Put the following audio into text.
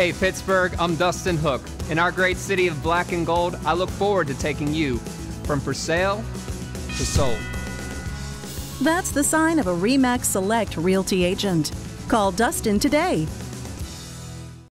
Hey, Pittsburgh, I'm Dustin Hook. In our great city of black and gold, I look forward to taking you from for sale to sold. That's the sign of a REMAX Select Realty agent. Call Dustin today